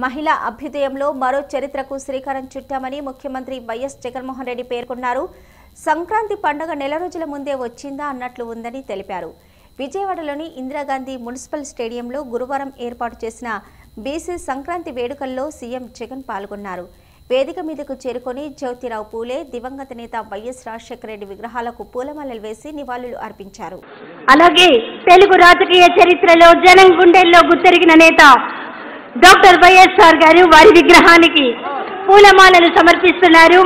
మహిళా అభ్యుదయంలో మరో చరిత్రకు శ్రీకారం చుట్టామని ముఖ్యమంత్రి వైఎస్ జగన్మోహన్ రెడ్డి పేర్కొన్నారు. సంక్రాంతి పండుగ నెల రోజుల ముందే వచ్చిందా అన్నట్లు ఉందని తెలిపారు. విజయవాడలోని ఇందిరాగాంధీ మున్సిపల్ స్టేడియంలో గురువారం ఏర్పాటు చేసిన బీసీ సంక్రాంతి వేడుకల్లో సీఎం జగన్ పాల్గొన్నారు. వేదిక మీదకు చేరుకొని జ్యోతిరావు పూలే దివంగత నేత వైఎస్ రాజశేఖర రెడ్డి విగ్రహాలకు పూలమాలలు వేసి నివాళులు అర్పించారు. అలాగే తెలుగు రాజకీయ చరిత్రలో జనం గుండెల్లో గుర్తెరిగిన నేత డాక్టర్ వైఎస్ఆర్ గారు వారి విగ్రహానికి పూలమాలలు సమర్పిస్తున్నారు.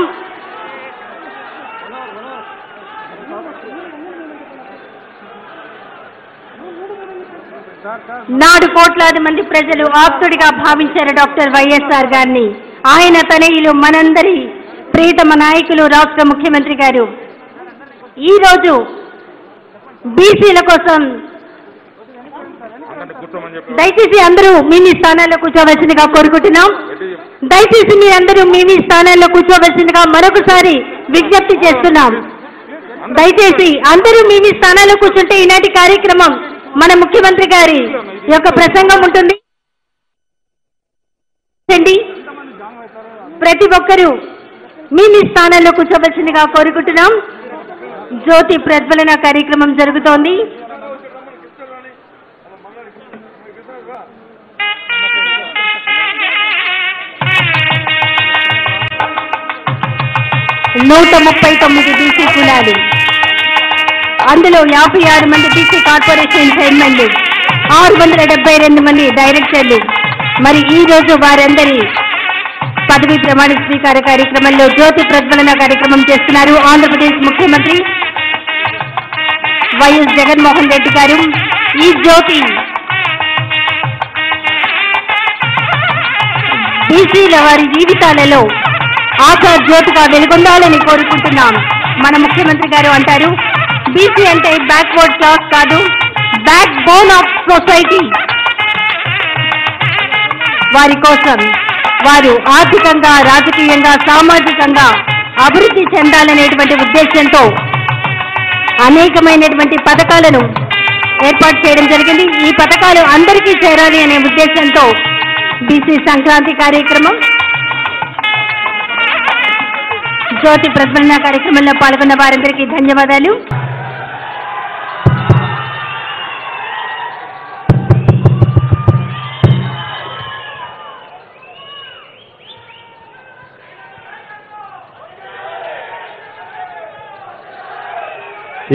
నాడు కోట్లాది మంది ప్రజలు ఆప్తుడిగా భావించారు డాక్టర్ వైఎస్ఆర్ గారిని. ఆయన తనయులు మనందరి ప్రియతమ నాయకులు రాష్ట్ర ముఖ్యమంత్రి గారు. ఈ రోజు బీసీల కోసం దయచేసి అందరూ మీ మీ స్థానాల్లో కూర్చోవలసిందిగా కోరుకుంటున్నాం. దయచేసి మీ అందరూ మీ మీ స్థానాల్లో కూర్చోవలసిందిగా మరొకసారి విజ్ఞప్తి చేస్తున్నాం. దయచేసి అందరూ మీ మీ స్థానాల్లో కూర్చుంటే ఈనాటి కార్యక్రమం మన ముఖ్యమంత్రి గారి యొక్క ప్రసంగం ఉంటుంది. ప్రతి ఒక్కరూ మీ మీ స్థానాల్లో కూర్చోవలసిందిగా కోరుకుంటున్నాం. జ్యోతి ప్రజ్వలన కార్యక్రమం జరుగుతోంది. నూట ముప్పై తొమ్మిది బీసీ కులాలు. అందులో యాభై ఆరు మంది బీసీ కార్పొరేషన్ చైర్మన్లు ఆరు వందల డెబ్బై రెండు మంది డైరెక్టర్లు. మరి ఈ రోజు వారందరి పదవి ప్రమాణ స్వీకార కార్యక్రమంలో జ్యోతి ప్రజ్వలన కార్యక్రమం చేస్తున్నారు ఆంధ్రప్రదేశ్ ముఖ్యమంత్రి వైఎస్ జగన్మోహన్ రెడ్డి గారు. ఈ జ్యోతి బీసీల వారి జీవితాలలో ఆచార జ్యోతిగా వెలుగొందాలని కోరుకుంటున్నాం మన ముఖ్యమంత్రి గారు అంటారు బీసీ అంటే బ్యాక్వర్డ్ క్లాస్ కాదు బ్యాక్ బోన్ ఆఫ్ సొసైటీ వారి కోసం వారు ఆర్థికంగా రాజకీయంగా సామాజికంగా అభివృద్ధి చెందాలనేటువంటి ఉద్దేశంతో అనేకమైనటువంటి పథకాలను ఏర్పాటు చేయడం జరిగింది. ఈ పథకాలు అందరికీ చేరాలి అనే ఉద్దేశంతో బీసీ సంక్రాంతి కార్యక్రమం జ్యోతి ప్రజ్వలన కార్యక్రమంలో పాల్గొన్న వారందరికీ ధన్యవాదాలు.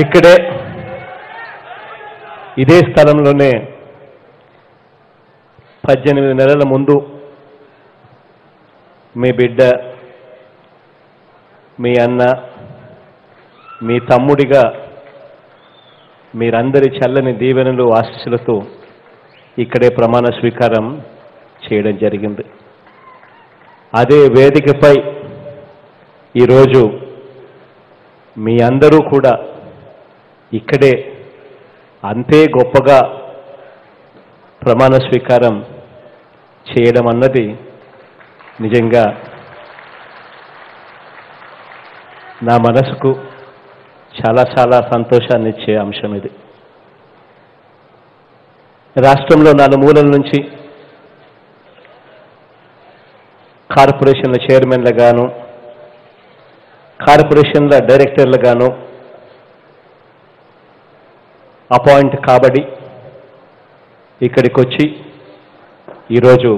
ఇక్కడే ఇదే స్థలంలోనే పద్దెనిమిది నెలల ముందు మీ బిడ్డ మీ అన్న మీ తమ్ముడిగా మీరందరి చల్లని దీవెనలు ఆశీస్సులతో ఇక్కడే ప్రమాణ స్వీకారం చేయడం జరిగింది. అదే వేదికపై ఈరోజు మీ అందరూ కూడా ఇక్కడే అంతే గొప్పగా ప్రమాణ స్వీకారం చేయడం అన్నది నిజంగా నా మనసుకు చాలా చాలా సంతోషాన్ని ఇచ్చే అంశం ఇది. రాష్ట్రంలో నలుమూలల నుంచి కార్పొరేషన్ల చైర్మన్లుగాను కార్పొరేషన్ల డైరెక్టర్లుగాను అపాయింట్ కాబడి ఇక్కడికి వచ్చి ఈరోజు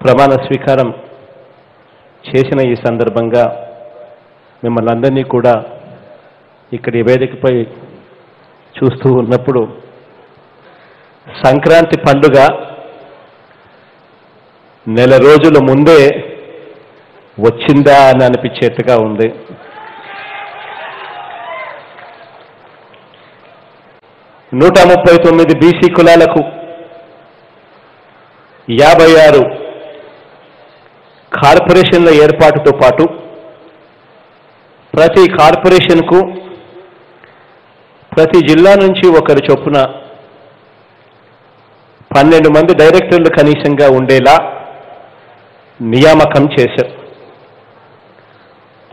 ప్రమాణ స్వీకారం చేసిన ఈ సందర్భంగా మిమ్మల్ని అందరినీ కూడా ఇక్కడ వేదికపై చూస్తూ ఉన్నప్పుడు సంక్రాంతి పండుగ నెల రోజుల ముందే వచ్చిందా అని అనిపించేట్టుగా ఉంది. నూట ముప్పై తొమ్మిది బీసీ కులాలకు యాభై ఆరు కార్పొరేషన్ల ఏర్పాటుతో పాటు ప్రతి కార్పొరేషన్కు ప్రతి జిల్లా నుంచి ఒకరు చొప్పున పన్నెండు మంది డైరెక్టర్లు కనీసంగా ఉండేలా నియామకం చేశారు.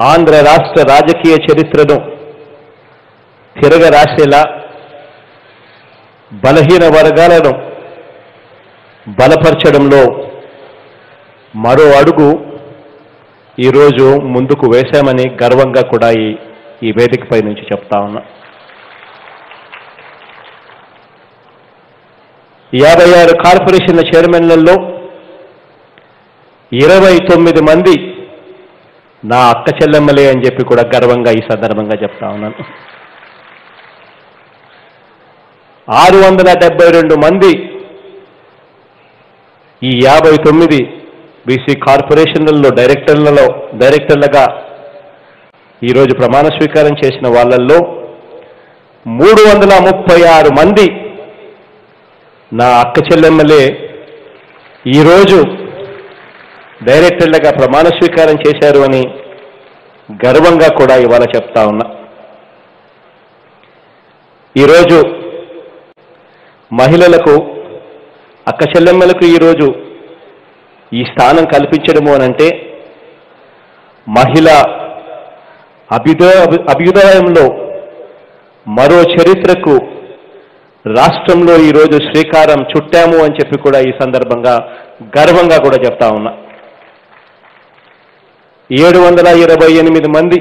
ఆంధ్ర రాష్ట్ర రాజకీయ చరిత్రను తిరగరాసేలా బలహీన వర్గాలను బలపరచడంలో మరో అడుగు ఈరోజు ముందుకు వేశామని గర్వంగా కూడా ఈ ఈ వేదికపై నుంచి చెప్తా ఉన్నా. యాభై ఆరు కార్పొరేషన్ల చైర్మన్లలో ఇరవై తొమ్మిది మంది నా అక్క చెల్లెమ్మలే అని చెప్పి కూడా గర్వంగా ఈ సందర్భంగా చెప్తా ఉన్నాను. ఆరు వందల డెబ్బై రెండు మంది ఈ యాభై తొమ్మిది బీసీ కార్పొరేషన్లలో డైరెక్టర్లలో డైరెక్టర్లుగా ఈరోజు ప్రమాణ స్వీకారం చేసిన వాళ్ళల్లో మూడు వందల ముప్పై ఆరు మంది నా అక్క చెల్లెమ్మలే ఈరోజు డైరెక్టర్లుగా ప్రమాణ స్వీకారం చేశారు అని గర్వంగా కూడా ఇవాళ చెప్తా ఉన్నా. ఈరోజు మహిళలకు అక్క చెల్లెమ్మలకు ఈరోజు ఈ స్థానం కల్పించడము అనంటే మహిళ అభ్యుదయ అభ్యుదయంలో మరో చరిత్రకు రాష్ట్రంలో ఈరోజు శ్రీకారం చుట్టాము అని చెప్పి కూడా ఈ సందర్భంగా గర్వంగా కూడా చెప్తా ఉన్నా. ఏడు వందల ఇరవై ఎనిమిది మంది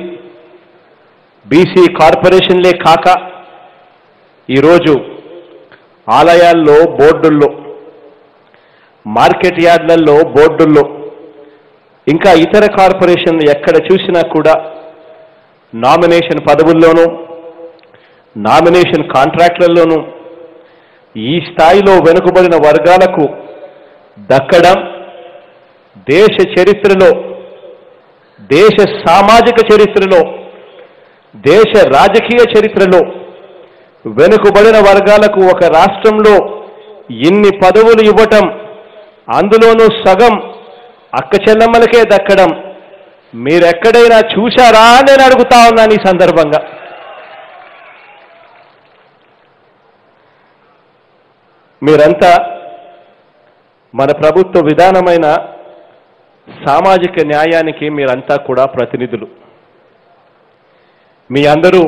బీసీ కార్పొరేషన్లే కాక ఈరోజు ఆలయాల్లో బోర్డుల్లో మార్కెట్ యార్డ్లలో బోర్డుల్లో ఇంకా ఇతర కార్పొరేషన్లు ఎక్కడ చూసినా కూడా నామినేషన్ పదవుల్లోనూ నామినేషన్ కాంట్రాక్ట్లలోనూ ఈ స్థాయిలో వెనుకబడిన వర్గాలకు దక్కడం దేశ చరిత్రలో దేశ సామాజిక చరిత్రలో దేశ రాజకీయ చరిత్రలో వెనుకబడిన వర్గాలకు ఒక రాష్ట్రంలో ఇన్ని పదవులు ఇవ్వటం అందులోనూ సగం అక్క చెల్లమ్మలకే దక్కడం. మీరెక్కడైనా చూశారా నేను అడుగుతా ఉన్నాను ఈ సందర్భంగా. మీరంతా మన ప్రభుత్వ విధానమైన సామాజిక న్యాయానికి మీరంతా కూడా ప్రతినిధులు. మీ అందరూ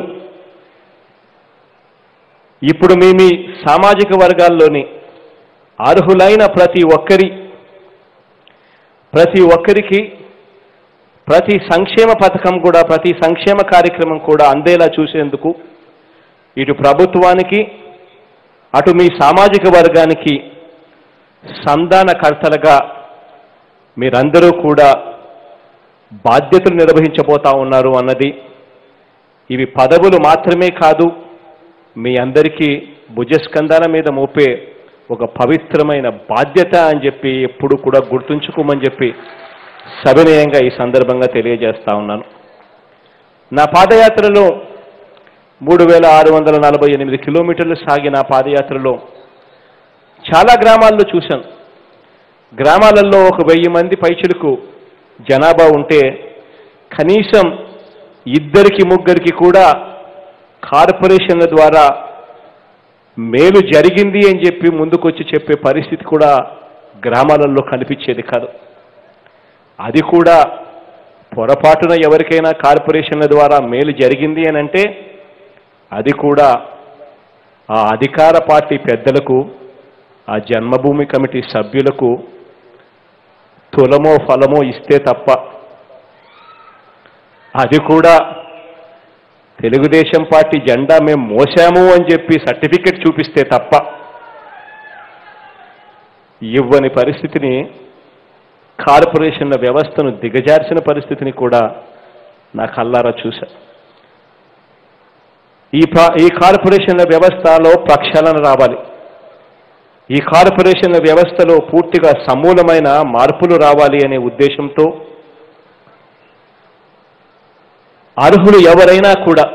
ఇప్పుడు మీ మీ సామాజిక వర్గాల్లోని అర్హులైన ప్రతి ఒక్కరి ప్రతి ఒక్కరికి ప్రతి సంక్షేమ పథకం కూడా ప్రతి సంక్షేమ కార్యక్రమం కూడా అందేలా చూసేందుకు ఇటు ప్రభుత్వానికి అటు మీ సామాజిక వర్గానికి సంధానకర్తలుగా మీరందరూ కూడా బాధ్యతలు నిర్వహించబోతా ఉన్నారు అన్నది ఇవి పదవులు మాత్రమే కాదు మీ అందరికీ భుజస్కంధాల మీద మోపే ఒక పవిత్రమైన బాధ్యత అని చెప్పి ఎప్పుడు కూడా గుర్తుంచుకోమని చెప్పి సవినయంగా ఈ సందర్భంగా తెలియజేస్తా ఉన్నాను. నా పాదయాత్రలో మూడు వేల ఆరు వందల నలభై ఎనిమిది కిలోమీటర్లు సాగిన పాదయాత్రలో చాలా గ్రామాల్లో చూశాను గ్రామాలలో ఒక వెయ్యి మంది పైచులకు జనాభా ఉంటే కనీసం ఇద్దరికి ముగ్గురికి కూడా కార్పొరేషన్ల ద్వారా మేలు జరిగింది అని చెప్పి ముందుకొచ్చి చెప్పే పరిస్థితి కూడా గ్రామాలలో కనిపించేది కాదు. అది కూడా పొరపాటున ఎవరికైనా కార్పొరేషన్ల ద్వారా మేలు జరిగింది అని అంటే అది కూడా ఆ అధికార పార్టీ పెద్దలకు ఆ జన్మభూమి కమిటీ సభ్యులకు తులమో ఫలమో ఇస్తే తప్ప అది కూడా తెలుగుదేశం పార్టీ జెండా మేము మోసాము అని చెప్పి సర్టిఫికెట్ చూపిస్తే తప్ప ఇవ్వని పరిస్థితిని కార్పొరేషన్ల వ్యవస్థను దిగజార్చిన పరిస్థితిని కూడా నా కల్లారా చూశా. ఈ ఈ కార్పొరేషన్ల వ్యవస్థలో ప్రక్షాళన రావాలి. ఈ కార్పొరేషన్ల వ్యవస్థలో పూర్తిగా సమూలమైన మార్పులు రావాలి అనే ఉద్దేశంతో అర్హులు ఎవరైనా కూడా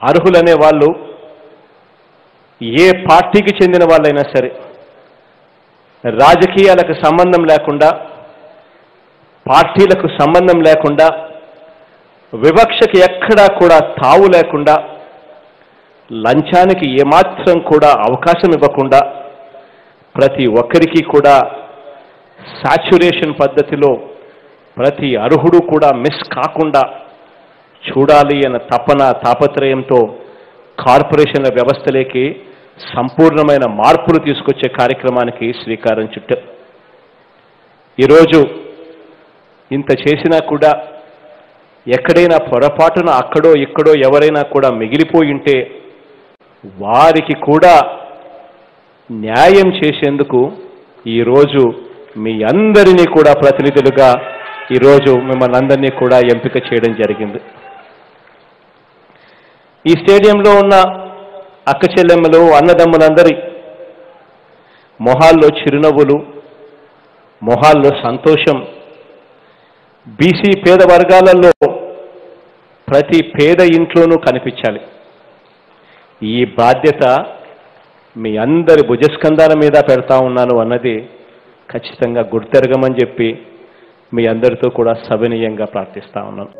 అర్హులనే వాళ్ళు ఏ పార్టీకి చెందిన వాళ్ళైనా సరే రాజకీయాలకు సంబంధం లేకుండా పార్టీలకు సంబంధం లేకుండా వివక్షకి ఎక్కడా కూడా తావు లేకుండా లంచానికి ఏమాత్రం కూడా అవకాశం ఇవ్వకుండా ప్రతి ఒక్కరికి కూడా సాచ్యురేషన్ పద్ధతిలో ప్రతి అర్హుడు కూడా మిస్ కాకుండా చూడాలి అన్న తపన తాపత్రయంతో కార్పొరేషన్ల వ్యవస్థలోకి సంపూర్ణమైన మార్పులు తీసుకొచ్చే కార్యక్రమానికి శ్రీకారం చుట్టారు ఈరోజు ఇంత చేసినా కూడా ఎక్కడైనా పొరపాటున అక్కడో ఇక్కడో ఎవరైనా కూడా మిగిలిపోయి ఉంటే వారికి కూడా న్యాయం చేసేందుకు ఈరోజు మీ అందరినీ కూడా ప్రతినిధులుగా ఈరోజు మిమ్మల్ని అందరినీ కూడా ఎంపిక చేయడం జరిగింది. ఈ స్టేడియంలో ఉన్న అక్క చెల్లెమ్మలు అన్నదమ్ములందరి మొహాల్లో చిరునవ్వులు మొహాల్లో సంతోషం. బీసీ పేద వర్గాలలో ప్రతి పేద ఇంట్లోనూ కనిపించాలి. ఈ బాధ్యత మీ అందరి భుజస్కంధాల మీద పెడతా ఉన్నాను అన్నది ఖచ్చితంగా గుర్తెరగమని చెప్పి మీ అందరితో కూడా సవినీయంగా ప్రార్థిస్తా ఉన్నాను.